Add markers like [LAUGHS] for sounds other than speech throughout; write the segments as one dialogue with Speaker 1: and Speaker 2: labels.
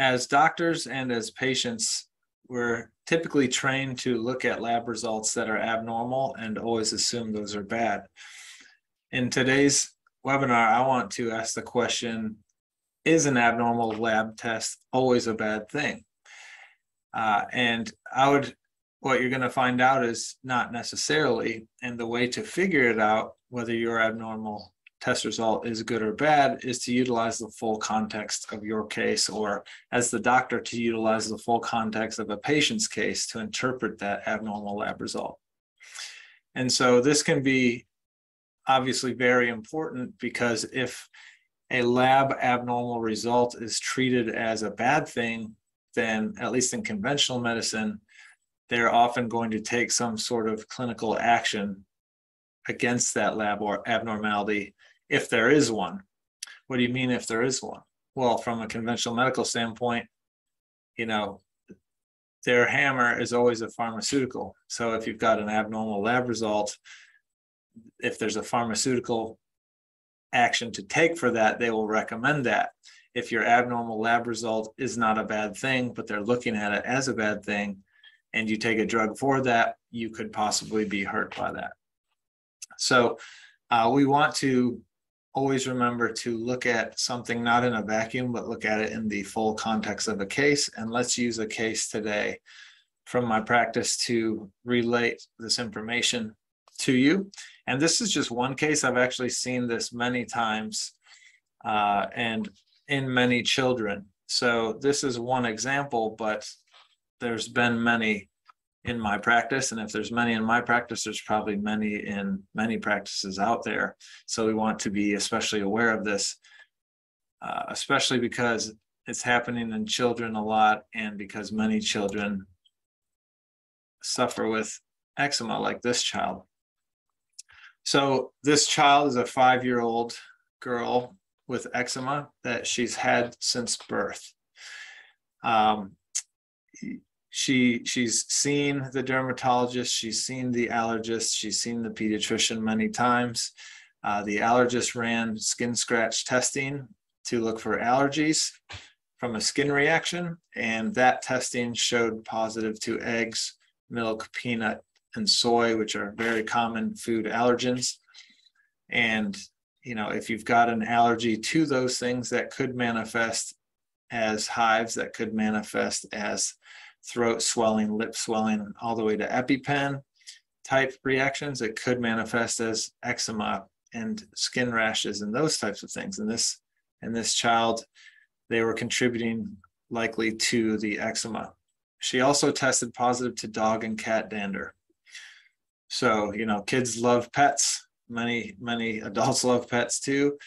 Speaker 1: as doctors and as patients, we're typically trained to look at lab results that are abnormal and always assume those are bad. In today's webinar, I want to ask the question Is an abnormal lab test always a bad thing? Uh, and I would, what you're going to find out is not necessarily. And the way to figure it out, whether you're abnormal test result is good or bad, is to utilize the full context of your case, or as the doctor, to utilize the full context of a patient's case to interpret that abnormal lab result. And so this can be obviously very important because if a lab abnormal result is treated as a bad thing, then at least in conventional medicine, they're often going to take some sort of clinical action against that lab or abnormality if there is one. What do you mean if there is one? Well, from a conventional medical standpoint, you know, their hammer is always a pharmaceutical. So if you've got an abnormal lab result, if there's a pharmaceutical action to take for that, they will recommend that. If your abnormal lab result is not a bad thing, but they're looking at it as a bad thing, and you take a drug for that, you could possibly be hurt by that. So uh, we want to always remember to look at something not in a vacuum, but look at it in the full context of a case. And let's use a case today from my practice to relate this information to you. And this is just one case. I've actually seen this many times uh, and in many children. So this is one example, but there's been many in my practice. And if there's many in my practice, there's probably many in many practices out there. So we want to be especially aware of this, uh, especially because it's happening in children a lot and because many children suffer with eczema like this child. So this child is a five-year-old girl with eczema that she's had since birth. Um, she she's seen the dermatologist, she's seen the allergist, she's seen the pediatrician many times. Uh, the allergist ran skin scratch testing to look for allergies from a skin reaction, and that testing showed positive to eggs, milk, peanut, and soy, which are very common food allergens. And you know, if you've got an allergy to those things, that could manifest as hives, that could manifest as throat swelling, lip swelling, all the way to EpiPen type reactions. It could manifest as eczema and skin rashes and those types of things. And this in this child, they were contributing likely to the eczema. She also tested positive to dog and cat dander. So, you know, kids love pets. Many, many adults [LAUGHS] love pets too.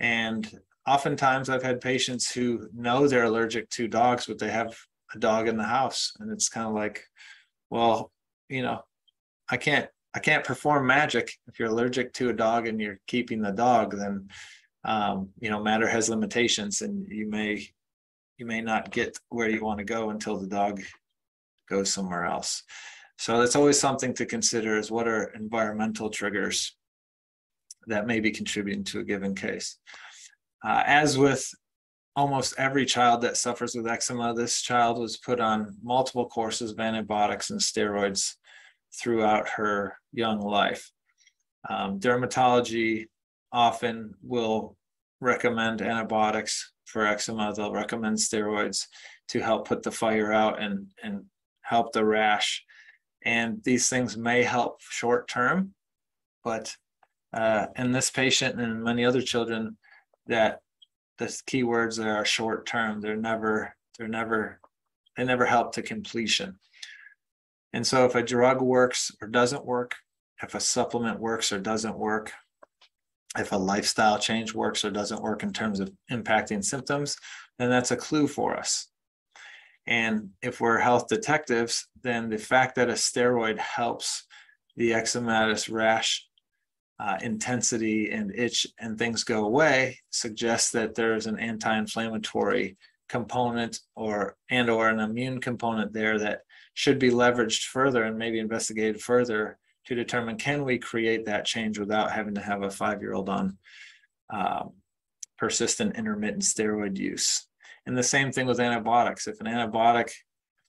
Speaker 1: And oftentimes I've had patients who know they're allergic to dogs, but they have a dog in the house. And it's kind of like well you know i can't i can't perform magic. If you're allergic to a dog and you're keeping the dog then um, you know matter has limitations and you may you may not get where you want to go until the dog goes somewhere else. So that's always something to consider is what are environmental triggers that may be contributing to a given case. Uh, as with almost every child that suffers with eczema, this child was put on multiple courses of antibiotics and steroids throughout her young life. Um, dermatology often will recommend antibiotics for eczema. They'll recommend steroids to help put the fire out and, and help the rash. And these things may help short term, but uh, in this patient and many other children, that the keywords that are short term. They're never, they're never, they never help to completion. And so if a drug works or doesn't work, if a supplement works or doesn't work, if a lifestyle change works or doesn't work in terms of impacting symptoms, then that's a clue for us. And if we're health detectives, then the fact that a steroid helps the eczematous rash uh, intensity and itch and things go away suggests that there's an anti-inflammatory component or and or an immune component there that should be leveraged further and maybe investigated further to determine can we create that change without having to have a five-year-old on um, persistent intermittent steroid use And the same thing with antibiotics. If an antibiotic,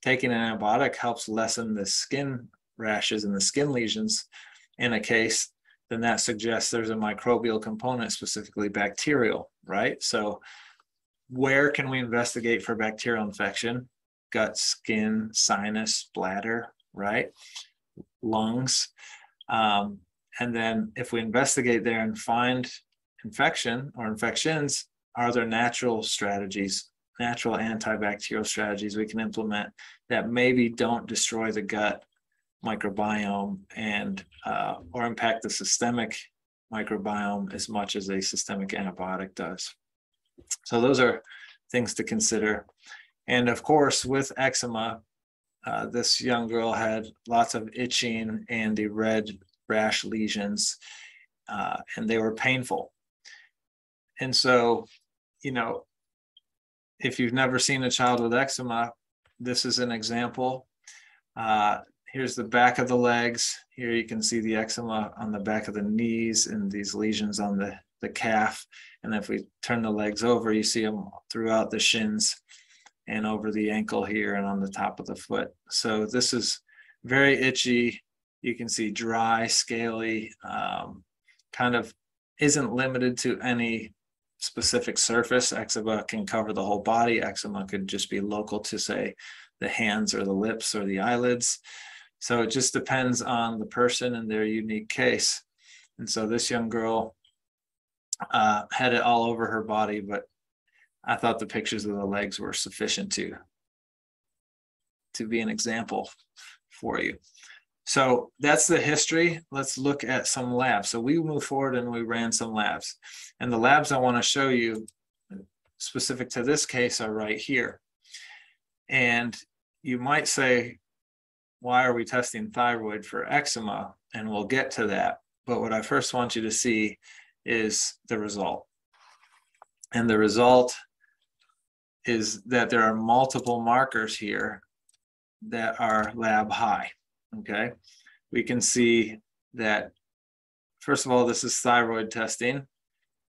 Speaker 1: taking an antibiotic helps lessen the skin rashes and the skin lesions in a case, then that suggests there's a microbial component, specifically bacterial, right? So, where can we investigate for bacterial infection? Gut, skin, sinus, bladder, right? Lungs. Um, and then if we investigate there and find infection or infections, are there natural strategies, natural antibacterial strategies we can implement that maybe don't destroy the gut microbiome and uh, or impact the systemic microbiome as much as a systemic antibiotic does. So those are things to consider. And of course, with eczema, uh, this young girl had lots of itching and the red rash lesions, uh, and they were painful. And so, you know, if you've never seen a child with eczema, this is an example. Uh, here's the back of the legs. Here you can see the eczema on the back of the knees and these lesions on the, the calf. And if we turn the legs over, you see them throughout the shins and over the ankle here and on the top of the foot. So this is very itchy. You can see dry, scaly, um, kind of isn't limited to any specific surface. Eczema can cover the whole body. Eczema could just be local to, say, the hands or the lips or the eyelids. So it just depends on the person and their unique case. And so this young girl uh, had it all over her body, but I thought the pictures of the legs were sufficient to to be an example for you. So that's the history. Let's look at some labs. So we moved forward and we ran some labs. And the labs I want to show you specific to this case are right here. And you might say, why are we testing thyroid for eczema? And we'll get to that. But what I first want you to see is the result. And the result is that there are multiple markers here that are lab high. Okay. We can see that, first of all, this is thyroid testing.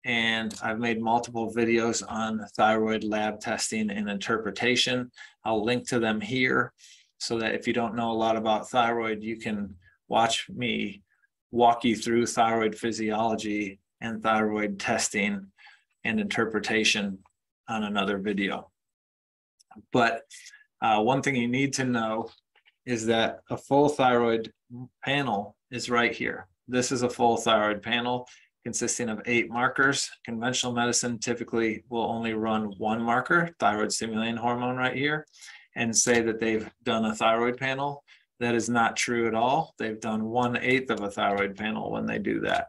Speaker 1: And I've made multiple videos on thyroid lab testing and interpretation. I'll link to them here so that if you don't know a lot about thyroid, you can watch me walk you through thyroid physiology and thyroid testing and interpretation on another video. But uh, one thing you need to know is that a full thyroid panel is right here. This is a full thyroid panel consisting of eight markers. Conventional medicine typically will only run one marker, thyroid stimulating hormone right here and say that they've done a thyroid panel. That is not true at all. They've done one eighth of a thyroid panel when they do that.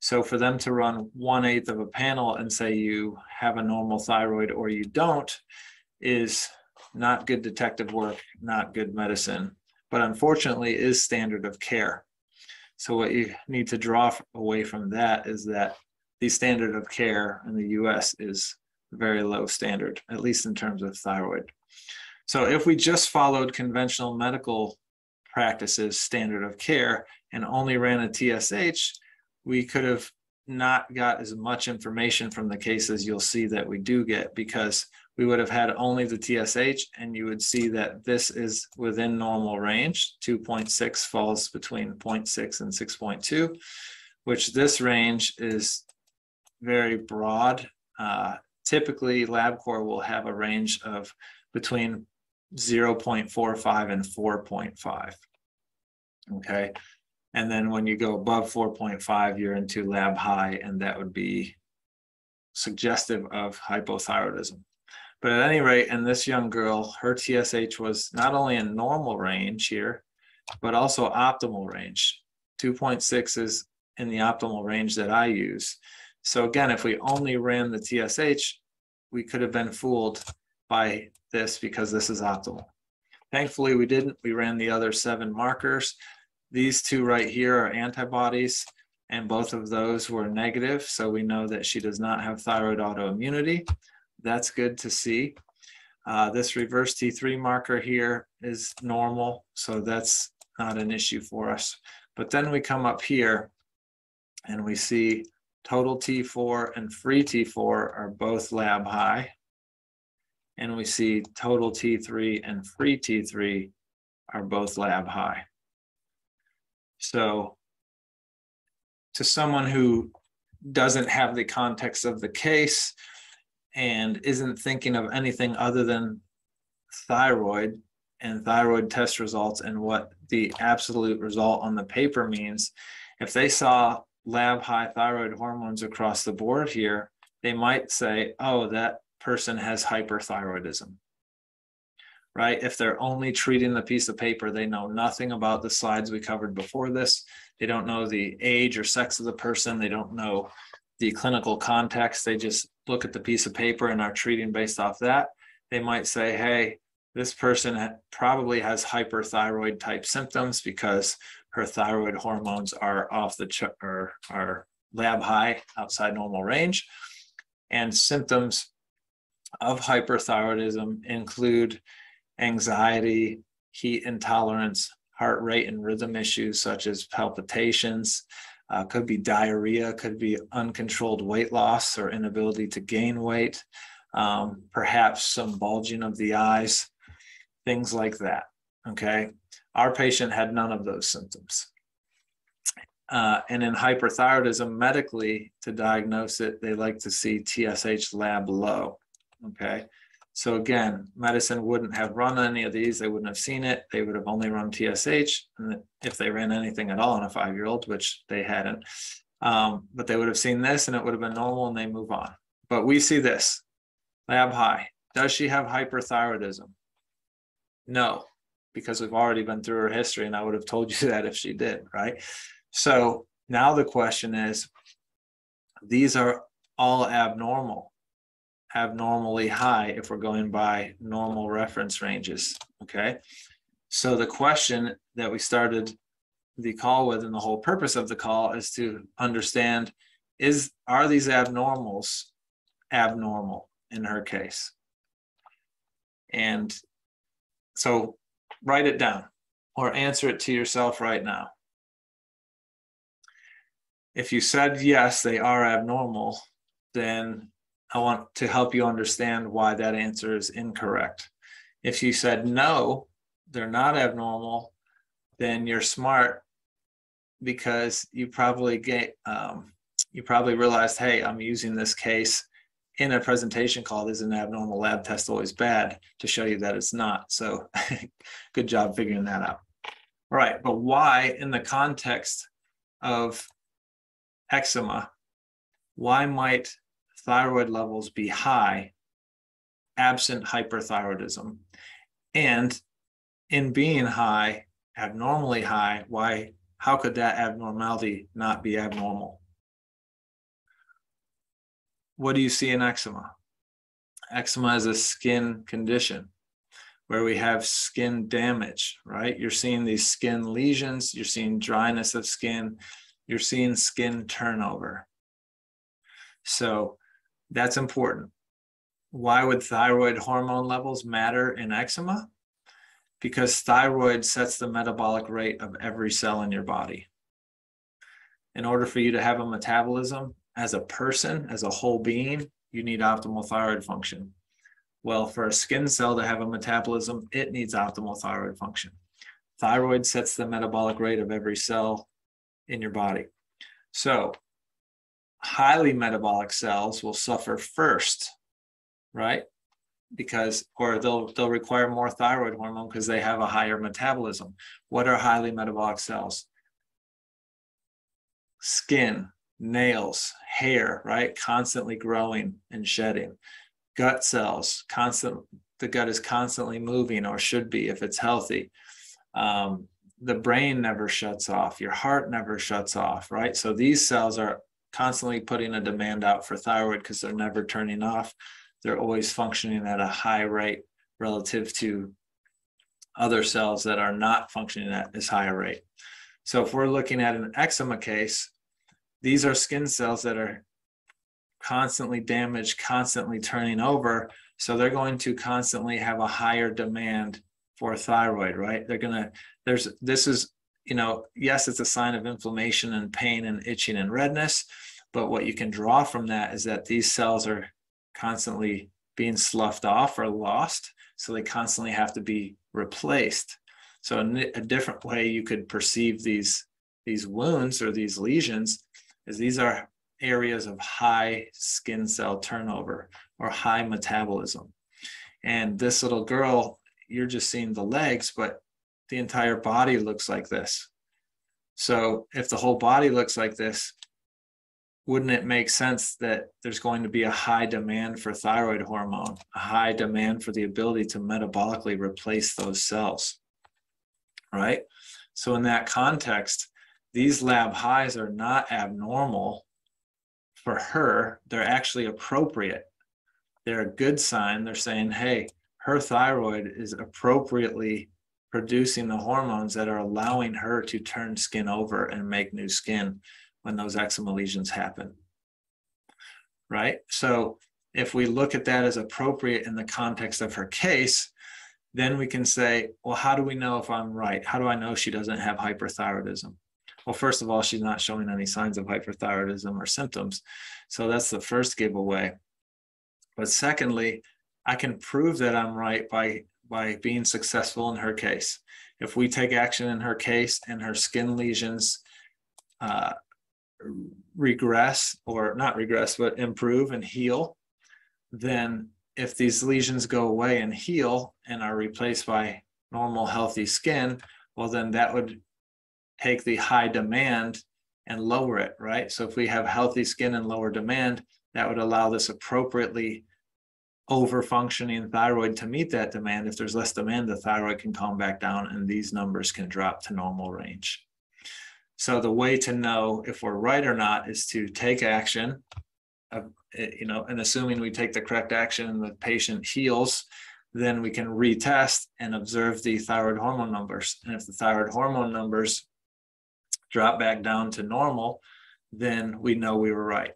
Speaker 1: So for them to run one eighth of a panel and say you have a normal thyroid or you don't is not good detective work, not good medicine, but unfortunately is standard of care. So what you need to draw away from that is that the standard of care in the US is very low standard, at least in terms of thyroid. So if we just followed conventional medical practices, standard of care, and only ran a TSH, we could have not got as much information from the cases you'll see that we do get because we would have had only the TSH and you would see that this is within normal range. 2.6 falls between 0.6 and 6.2, which this range is very broad. Uh, typically, LabCorp will have a range of between 0.45 and 4.5. Okay. And then when you go above 4.5, you're into lab high, and that would be suggestive of hypothyroidism. But at any rate, in this young girl, her TSH was not only in normal range here, but also optimal range. 2.6 is in the optimal range that I use. So again, if we only ran the TSH, we could have been fooled by this because this is optimal. Thankfully, we didn't. We ran the other seven markers. These two right here are antibodies, and both of those were negative. So we know that she does not have thyroid autoimmunity. That's good to see. Uh, this reverse T3 marker here is normal, so that's not an issue for us. But then we come up here and we see total T4 and free T4 are both lab high. And we see total T3 and free T3 are both lab high. So to someone who doesn't have the context of the case and isn't thinking of anything other than thyroid and thyroid test results and what the absolute result on the paper means, if they saw lab high thyroid hormones across the board here, they might say, oh, that person has hyperthyroidism. Right? If they're only treating the piece of paper, they know nothing about the slides we covered before this. They don't know the age or sex of the person. They don't know the clinical context. They just look at the piece of paper and are treating based off that. They might say, hey, this person probably has hyperthyroid type symptoms because her thyroid hormones are off the ch- or are lab high outside normal range. And symptoms of hyperthyroidism include anxiety, heat intolerance, heart rate and rhythm issues such as palpitations, uh, could be diarrhea, could be uncontrolled weight loss or inability to gain weight, um, perhaps some bulging of the eyes, things like that. Okay. Our patient had none of those symptoms. Uh, and in hyperthyroidism, medically, to diagnose it, they like to see TSH lab low. Okay. So again, medicine wouldn't have run any of these. They wouldn't have seen it. They would have only run TSH, and if they ran anything at all in a five-year-old, which they hadn't. Um, but they would have seen this, and it would have been normal, and they move on. But we see this lab high. Does she have hyperthyroidism? No, because we've already been through her history, and I would have told you [LAUGHS] that if she did, right? So now the question is, these are all abnormal abnormally high if we're going by normal reference ranges. Okay. So the question that we started the call with and the whole purpose of the call is to understand is are these abnormals abnormal in her case? And so write it down or answer it to yourself right now. If you said yes, they are abnormal, then I want to help you understand why that answer is incorrect. If you said no, they're not abnormal, then you're smart because you probably get um, you probably realized, hey, I'm using this case in a presentation called "Is an abnormal lab test always bad?" to show you that it's not. So, [LAUGHS] good job figuring that out. All right, but why, in the context of eczema, why might thyroid levels be high absent hyperthyroidism? And in being high, abnormally high, why, how could that abnormality not be abnormal? What do you see in eczema? Eczema is a skin condition where we have skin damage, right? You're seeing these skin lesions, you're seeing dryness of skin, you're seeing skin turnover. So that's important. Why would thyroid hormone levels matter in eczema? Because thyroid sets the metabolic rate of every cell in your body. In order for you to have a metabolism as a person, as a whole being, you need optimal thyroid function. Well, for a skin cell to have a metabolism, it needs optimal thyroid function. Thyroid sets the metabolic rate of every cell in your body. So, highly metabolic cells will suffer first, right? Because, or they'll they'll require more thyroid hormone because they have a higher metabolism. What are highly metabolic cells? Skin, nails, hair, right? Constantly growing and shedding. Gut cells, constant. The gut is constantly moving, or should be if it's healthy. Um, the brain never shuts off. Your heart never shuts off, right? So these cells are constantly putting a demand out for thyroid because they're never turning off. They're always functioning at a high rate relative to other cells that are not functioning at as high a rate. So if we're looking at an eczema case, these are skin cells that are constantly damaged, constantly turning over. So they're going to constantly have a higher demand for thyroid, right? They're going to, there's, this is you know, yes, it's a sign of inflammation and pain and itching and redness, but what you can draw from that is that these cells are constantly being sloughed off or lost. So they constantly have to be replaced. So a different way you could perceive these, these wounds or these lesions is these are areas of high skin cell turnover or high metabolism. And this little girl, you're just seeing the legs, but the entire body looks like this. So if the whole body looks like this, wouldn't it make sense that there's going to be a high demand for thyroid hormone, a high demand for the ability to metabolically replace those cells? Right? So, in that context, these lab highs are not abnormal for her, they're actually appropriate. They're a good sign. They're saying, hey, her thyroid is appropriately producing the hormones that are allowing her to turn skin over and make new skin when those eczema lesions happen. Right? So if we look at that as appropriate in the context of her case, then we can say, well, how do we know if I'm right? How do I know she doesn't have hyperthyroidism? Well, first of all, she's not showing any signs of hyperthyroidism or symptoms. So that's the first giveaway. But secondly, I can prove that I'm right by by being successful in her case. If we take action in her case and her skin lesions uh, regress or not regress, but improve and heal, then if these lesions go away and heal and are replaced by normal healthy skin, well, then that would take the high demand and lower it, right? So if we have healthy skin and lower demand, that would allow this appropriately over functioning thyroid to meet that demand. If there's less demand, the thyroid can calm back down and these numbers can drop to normal range. So the way to know if we're right or not is to take action, uh, you know, and assuming we take the correct action and the patient heals, then we can retest and observe the thyroid hormone numbers. And if the thyroid hormone numbers drop back down to normal, then we know we were right.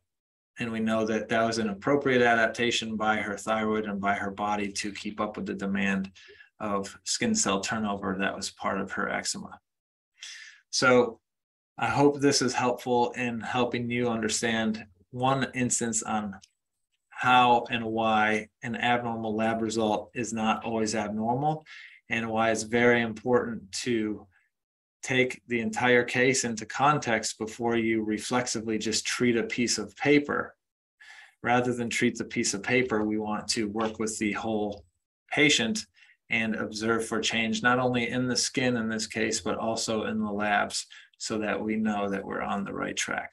Speaker 1: And we know that that was an appropriate adaptation by her thyroid and by her body to keep up with the demand of skin cell turnover that was part of her eczema. So I hope this is helpful in helping you understand one instance on how and why an abnormal lab result is not always abnormal and why it's very important to take the entire case into context before you reflexively just treat a piece of paper. Rather than treat the piece of paper, we want to work with the whole patient and observe for change, not only in the skin in this case, but also in the labs so that we know that we're on the right track.